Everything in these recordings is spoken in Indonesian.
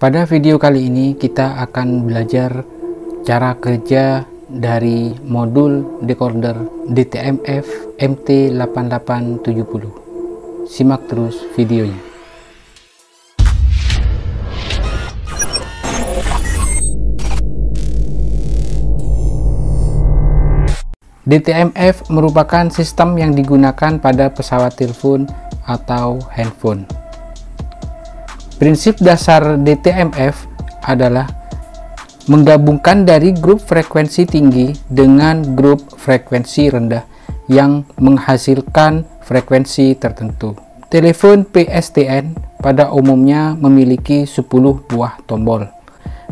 Pada video kali ini kita akan belajar cara kerja dari modul decoder DTMF MT8870. Simak terus videonya. DTMF merupakan sistem yang digunakan pada pesawat telepon atau handphone. Prinsip dasar DTMF adalah menggabungkan dari grup frekuensi tinggi dengan grup frekuensi rendah yang menghasilkan frekuensi tertentu. Telepon PSTN pada umumnya memiliki 10 buah tombol,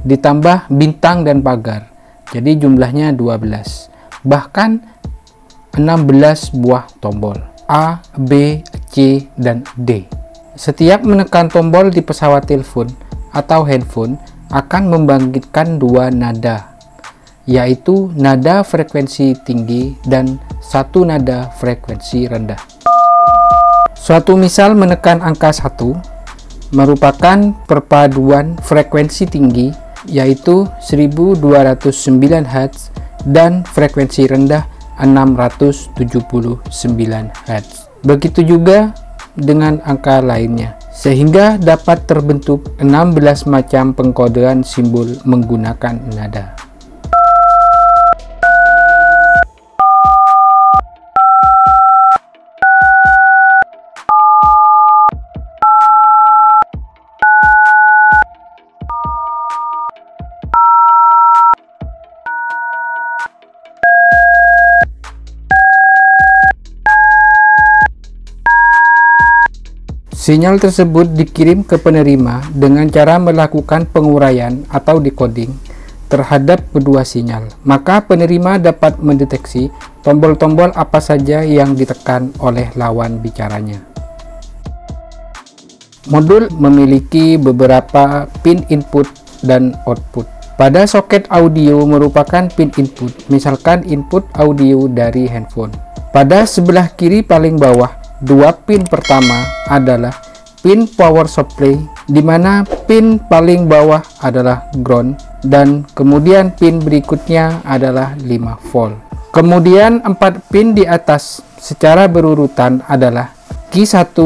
ditambah bintang dan pagar, jadi jumlahnya 12. Bahkan 16 buah tombol A, B, C, dan D. Setiap menekan tombol di pesawat telepon atau handphone akan membangkitkan dua nada, yaitu nada frekuensi tinggi dan satu nada frekuensi rendah. Suatu misal menekan angka 1 merupakan perpaduan frekuensi tinggi yaitu 1209 Hz dan frekuensi rendah 679 Hz. Begitu juga dengan angka lainnya, sehingga dapat terbentuk 16 macam pengkodean simbol menggunakan nada. Sinyal tersebut dikirim ke penerima dengan cara melakukan penguraian atau decoding terhadap kedua sinyal. Maka penerima dapat mendeteksi tombol-tombol apa saja yang ditekan oleh lawan bicaranya. Modul memiliki beberapa pin input dan output. Pada soket audio merupakan pin input, misalkan input audio dari handphone. Pada sebelah kiri paling bawah dua pin pertama adalah pin power supply di mana pin paling bawah adalah ground dan kemudian pin berikutnya adalah 5 volt. Kemudian empat pin di atas secara berurutan adalah key 1,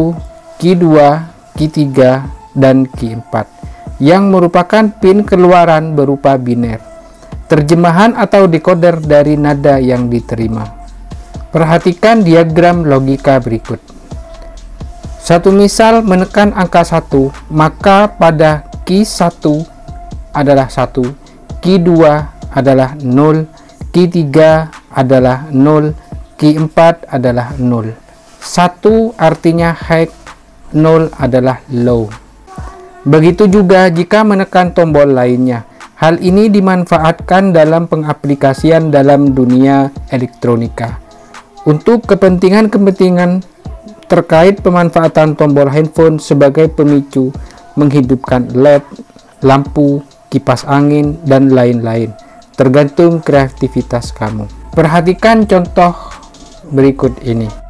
key 2, key 3, dan key 4 yang merupakan pin keluaran berupa biner. Terjemahan atau decoder dari nada yang diterima. Perhatikan diagram logika berikut. Satu misal menekan angka 1, maka pada key 1 adalah 1, key 2 adalah 0, key 3 adalah 0, key 4 adalah 0. 1 artinya high, 0 adalah low. Begitu juga jika menekan tombol lainnya. Hal ini dimanfaatkan dalam pengaplikasian dalam dunia elektronika untuk kepentingan-kepentingan terkait pemanfaatan tombol handphone sebagai pemicu menghidupkan LED, lampu, kipas angin, dan lain-lain, tergantung kreativitas kamu. Perhatikan contoh berikut ini.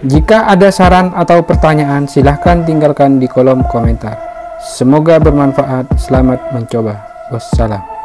Jika ada saran atau pertanyaan, silahkan tinggalkan di kolom komentar. Semoga bermanfaat. Selamat mencoba. Wassalam.